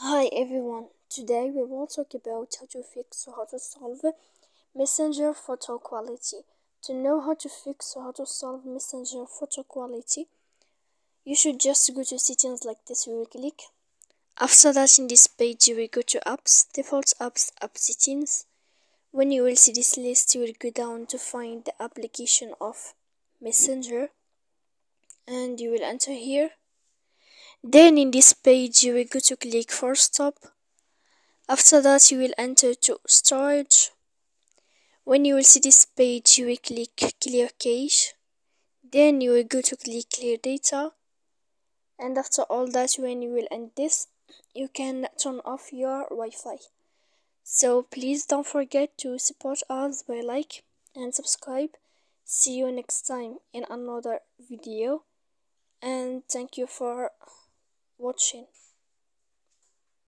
Hi everyone, today we will talk about how to fix or how to solve messenger photo quality. To know how to fix or how to solve messenger photo quality, you should just go to settings like this, you will click. After that in this page you will go to apps, default apps, app settings. When you will see this list you will go down to find the application of messenger and you will enter here then in this page you will go to click force stop. After that you will enter to storage. When you will see this page you will click clear cache. Then you will go to click clear data. And after all that when you will end this you can turn off your Wi-Fi. So please don't forget to support us by like and subscribe. See you next time in another video and thank you for watching